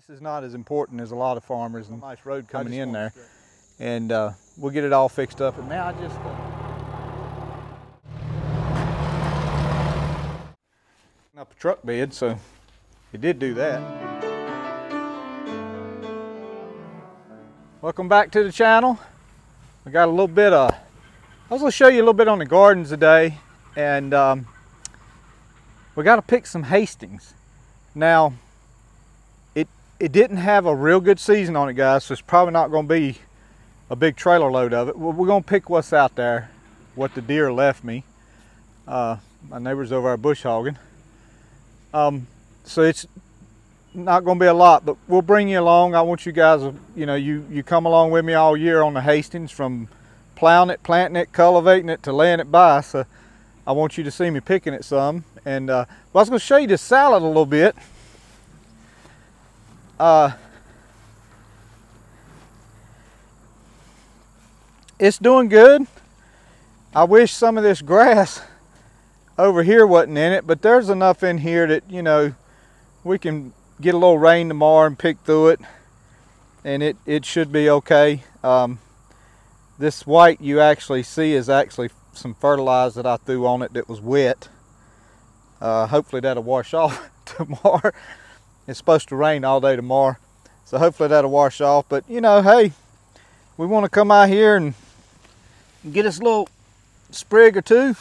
This is not as important as a lot of farmers. A nice road coming in there. And uh, we'll get it all fixed up. And now I just... Uh, up a truck bed, so it did do that. Welcome back to the channel. We got a little bit of, I was gonna show you a little bit on the gardens today and um, we got to pick some Hastings. Now, it, didn't have a real good season on it guys, so it's probably not gonna be a big trailer load of it. We're gonna pick what's out there, what the deer left me. Uh, my neighbor's over there bush hogging. Um, so it's not going to be a lot, but we'll bring you along. I want you guys, you know, you, you come along with me all year on the Hastings from plowing it, planting it, cultivating it to laying it by. So I want you to see me picking it some. And uh, well, I was going to show you the salad a little bit. Uh, it's doing good. I wish some of this grass over here wasn't in it, but there's enough in here that, you know, we can get a little rain tomorrow and pick through it and it, it should be okay. Um, this white you actually see is actually some fertilizer that I threw on it that was wet. Uh, hopefully that'll wash off tomorrow. It's supposed to rain all day tomorrow. So hopefully that'll wash off. But you know, hey, we want to come out here and get us a little sprig or two.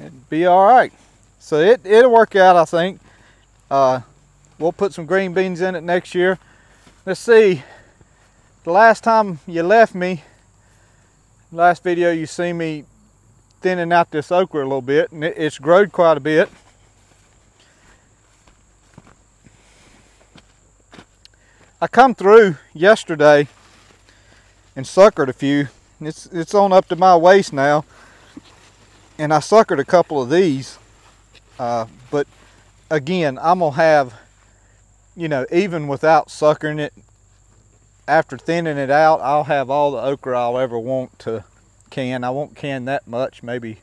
It'd be all right. So it, it'll work out, I think. Uh, we'll put some green beans in it next year. Let's see, the last time you left me, last video you see me thinning out this okra a little bit and it, it's growed quite a bit. I come through yesterday and suckered a few. It's, it's on up to my waist now. And I suckered a couple of these. Uh, but again, I'm gonna have, you know, even without suckering it, after thinning it out, I'll have all the okra I'll ever want to can. I won't can that much, maybe,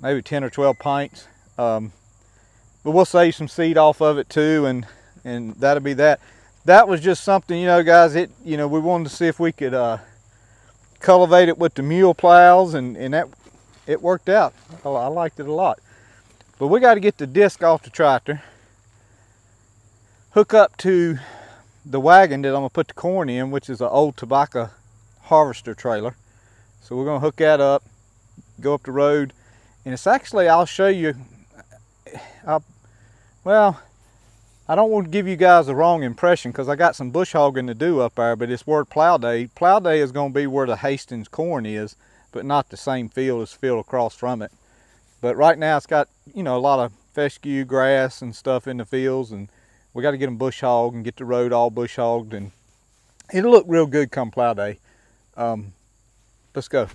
maybe 10 or 12 pints. Um, but we'll save some seed off of it too, and and that'll be that. That was just something, you know, guys. It, you know, we wanted to see if we could uh, cultivate it with the mule plows, and and that it worked out. I liked it a lot. But we got to get the disc off the tractor, hook up to the wagon that I'm gonna put the corn in, which is an old tobacco harvester trailer. So we're gonna hook that up, go up the road, and it's actually, I'll show you, I'll, well, I don't want to give you guys the wrong impression because I got some bush hogging to do up there, but it's where plow day. Plow day is gonna be where the Hastings corn is, but not the same field as field across from it. But right now it's got, you know, a lot of fescue grass and stuff in the fields and we got to get them bush hogged and get the road all bush hogged and it'll look real good come plow day. Um, let's go.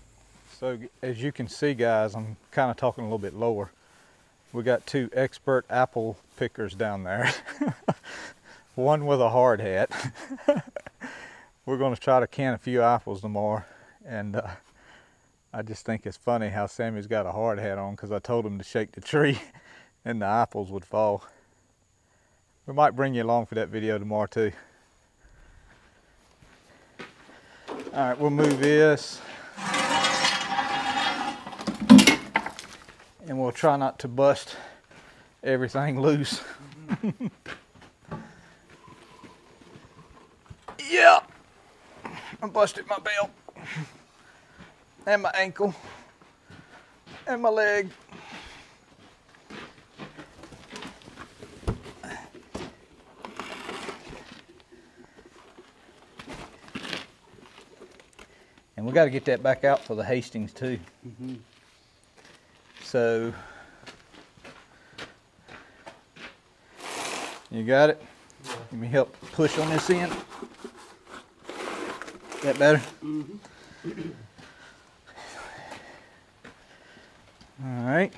So as you can see guys, I'm kind of talking a little bit lower. We got two expert apple pickers down there. One with a hard hat. We're going to try to can a few apples tomorrow and uh, I just think it's funny how Sammy's got a hard hat on because I told him to shake the tree and the apples would fall. We might bring you along for that video tomorrow too. All right, we'll move this. And we'll try not to bust everything loose. yeah, I busted my belt and my ankle and my leg. And we got to get that back out for the Hastings too. Mm -hmm. So, you got it? Yeah. Let me help push on this end. That better? Mm -hmm. All right.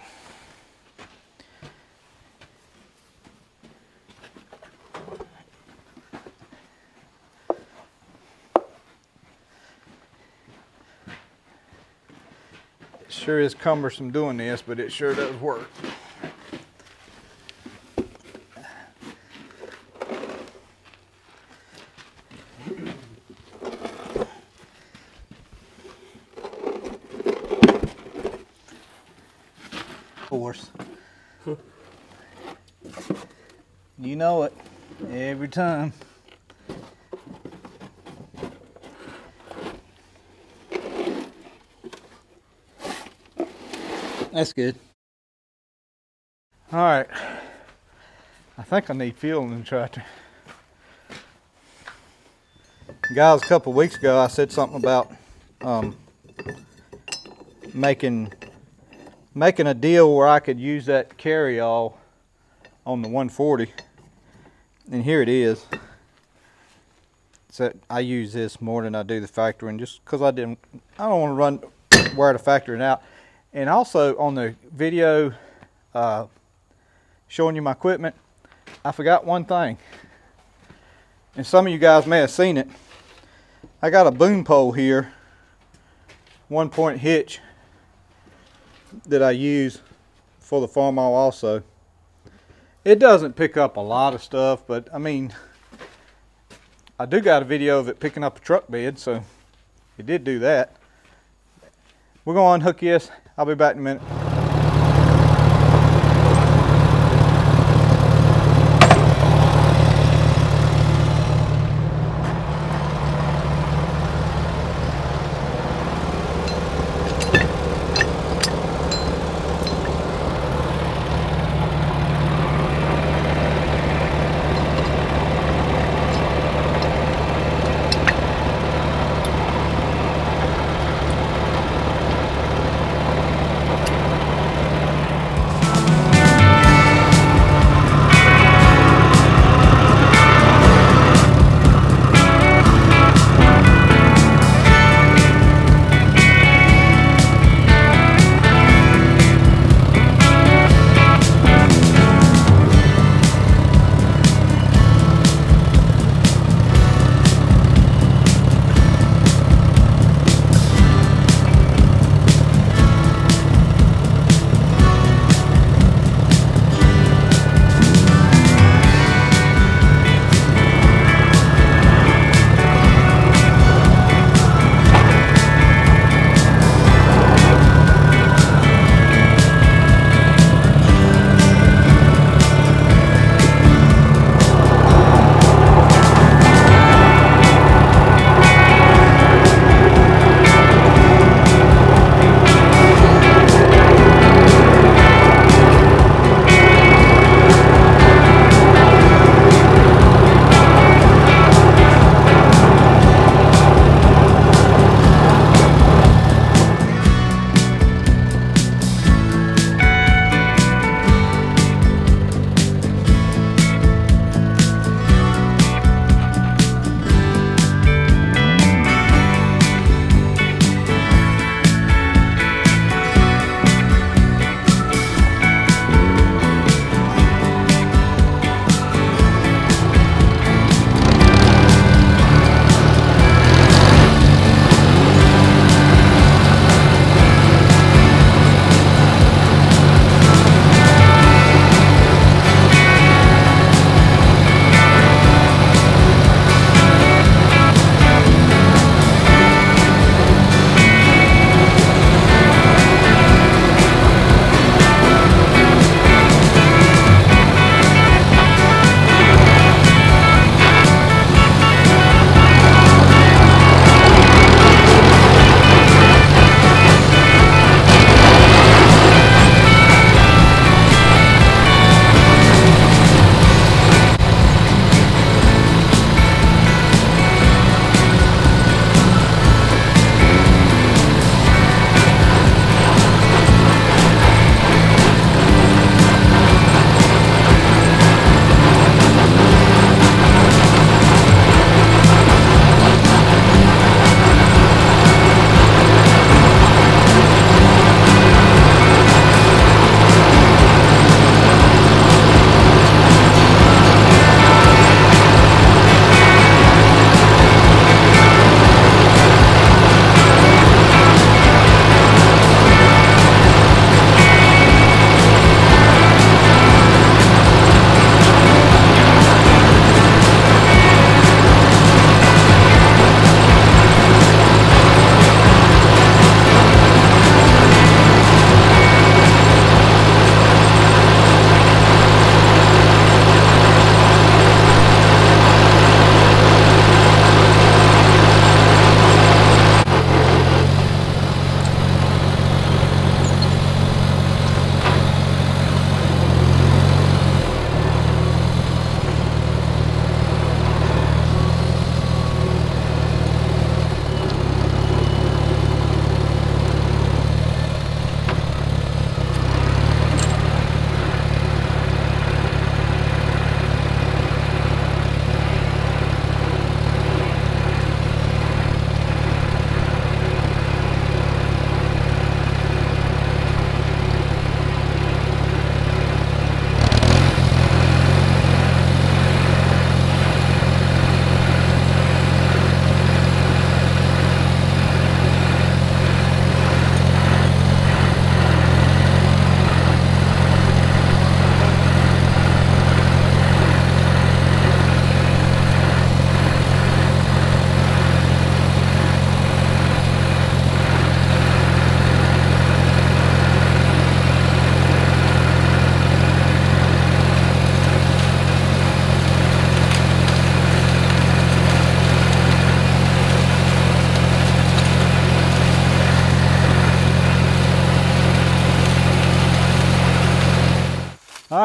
Sure is cumbersome doing this, but it sure does work. Course. you know it every time. That's good. All right. I think I need fuel in the tractor. Guys, a couple weeks ago I said something about um, making making a deal where I could use that carry-all on the 140 and here it is so I use this more than I do the factoring just because I didn't I don't want to run wear the factoring out and also on the video uh, showing you my equipment I forgot one thing and some of you guys may have seen it I got a boom pole here one point hitch that I use for the Farmall also. It doesn't pick up a lot of stuff, but I mean, I do got a video of it picking up a truck bed, so it did do that. We're going to unhook this. I'll be back in a minute.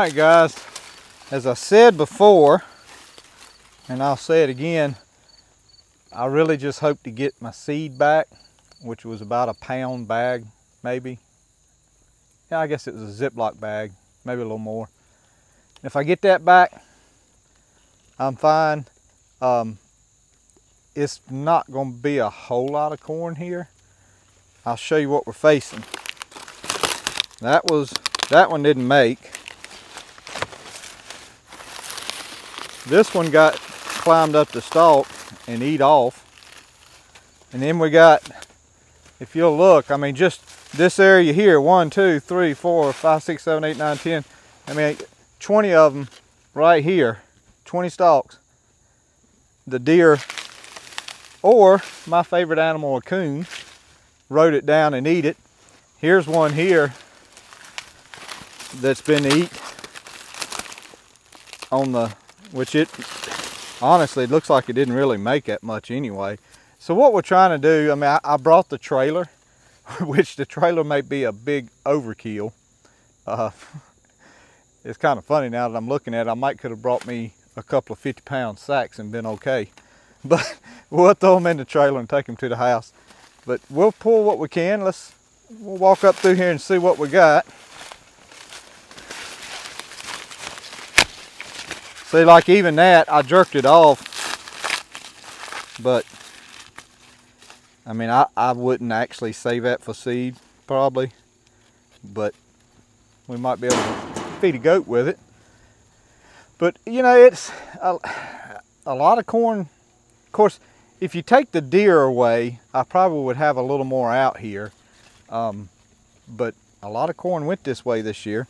Right, guys. As I said before, and I'll say it again, I really just hope to get my seed back, which was about a pound bag, maybe. Yeah, I guess it was a Ziploc bag, maybe a little more. If I get that back, I'm fine. Um, it's not going to be a whole lot of corn here. I'll show you what we're facing. That was, that one didn't make. This one got climbed up the stalk and eat off. And then we got, if you'll look, I mean, just this area here, one, two, three, four, five, six, seven, eight, nine, ten. I mean, 20 of them right here, 20 stalks. The deer, or my favorite animal, a coon, rode it down and eat it. Here's one here that's been eat on the, which it, honestly, looks like it didn't really make that much anyway. So what we're trying to do, I mean, I, I brought the trailer, which the trailer may be a big overkill. Uh, it's kind of funny now that I'm looking at it. I might could have brought me a couple of 50 pound sacks and been okay. But we'll throw them in the trailer and take them to the house. But we'll pull what we can. Let's we'll walk up through here and see what we got. See, like even that, I jerked it off. But, I mean, I, I wouldn't actually save that for seed, probably. But we might be able to feed a goat with it. But, you know, it's a, a lot of corn. Of course, if you take the deer away, I probably would have a little more out here. Um, but a lot of corn went this way this year.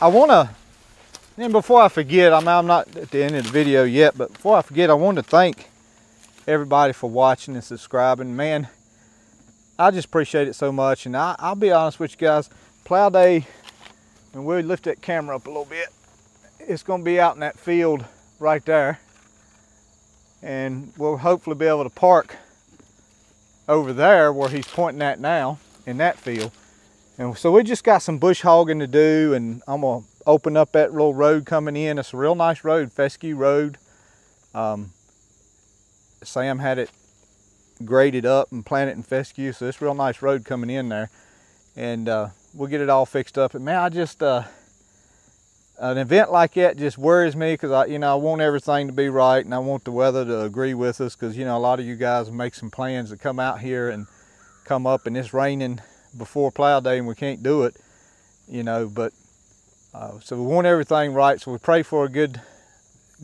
I want to and before I forget, I'm, I'm not at the end of the video yet, but before I forget, I want to thank everybody for watching and subscribing. Man, I just appreciate it so much. And I, will be honest with you guys, plow day, and we'll lift that camera up a little bit. It's going to be out in that field right there. And we'll hopefully be able to park over there where he's pointing at now in that field. And so we just got some bush hogging to do and I'm gonna open up that little road coming in. It's a real nice road, Fescue Road. Um, Sam had it graded up and planted in fescue, so it's real nice road coming in there. And uh, we'll get it all fixed up. And man, I just, uh, an event like that just worries me because I, you know, I want everything to be right and I want the weather to agree with us because, you know, a lot of you guys make some plans to come out here and come up and it's raining before plow day and we can't do it, you know, but uh, so we want everything right. So we pray for a good,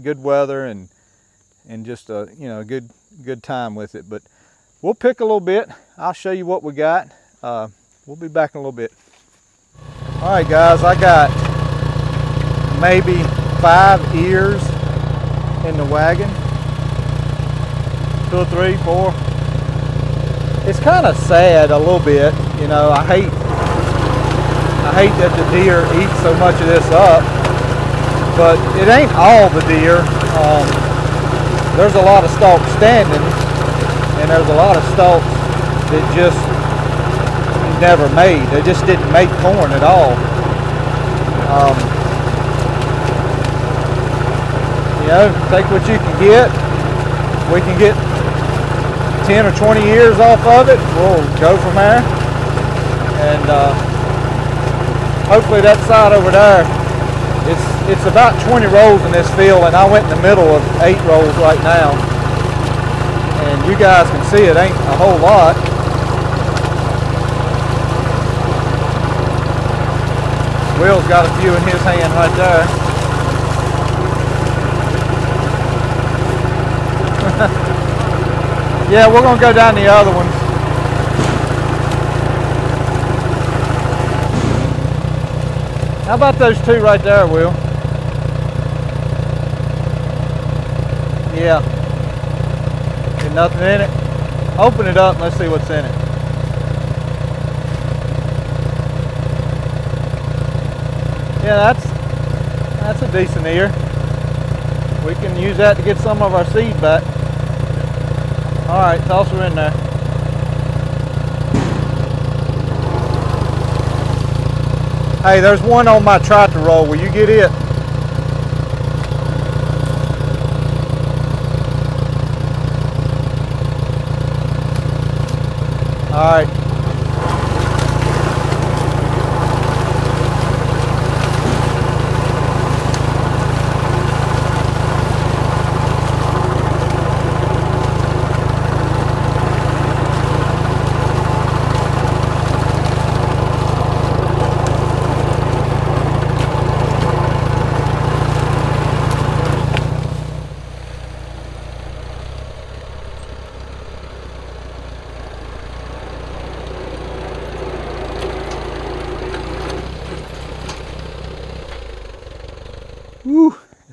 good weather and and just a you know a good good time with it. But we'll pick a little bit. I'll show you what we got. Uh, we'll be back in a little bit. All right, guys, I got maybe five ears in the wagon. Two or three, four. It's kind of sad a little bit, you know. I hate hate that the deer eat so much of this up, but it ain't all the deer. Um, there's a lot of stalks standing, and there's a lot of stalks that just never made. They just didn't make corn at all. Um, you know, take what you can get. We can get 10 or 20 years off of it. We'll go from there. And uh, hopefully that side over there, it's, it's about 20 rolls in this field and I went in the middle of eight rolls right now. And you guys can see it ain't a whole lot. Will's got a few in his hand right there. yeah, we're gonna go down the other ones. How about those two right there, Will? Yeah. Get nothing in it. Open it up let's see what's in it. Yeah, that's that's a decent ear. We can use that to get some of our seed back. All right, toss her in there. Hey, there's one on my tractor roll. Will you get it? All right.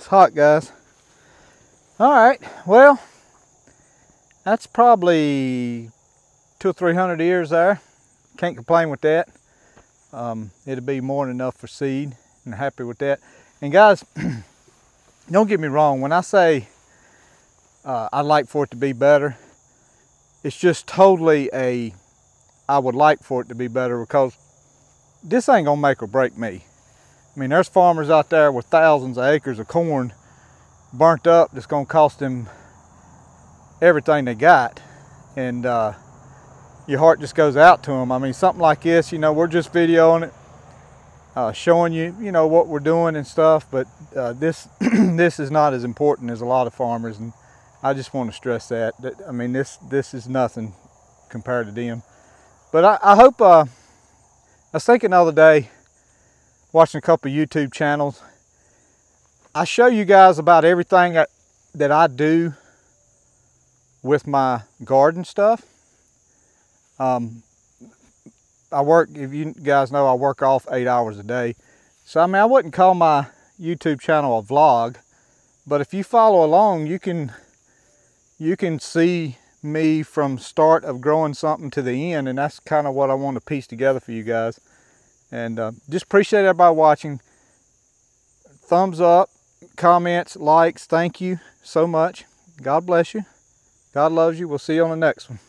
It's hot, guys. All right, well, that's probably two or three hundred ears there. Can't complain with that. Um, it'll be more than enough for seed, and happy with that. And guys, don't get me wrong. When I say uh, I'd like for it to be better, it's just totally a I would like for it to be better because this ain't gonna make or break me. I mean, there's farmers out there with thousands of acres of corn burnt up that's going to cost them everything they got. And uh, your heart just goes out to them. I mean, something like this, you know, we're just videoing it, uh, showing you, you know, what we're doing and stuff. But uh, this, this is not as important as a lot of farmers. And I just want to stress that. that I mean, this, this is nothing compared to them. But I, I hope, uh, I was thinking the other day, watching a couple YouTube channels. I show you guys about everything that, that I do with my garden stuff. Um, I work, if you guys know, I work off eight hours a day. So, I mean, I wouldn't call my YouTube channel a vlog, but if you follow along, you can, you can see me from start of growing something to the end, and that's kind of what I want to piece together for you guys. And uh, just appreciate everybody watching. Thumbs up, comments, likes. Thank you so much. God bless you. God loves you. We'll see you on the next one.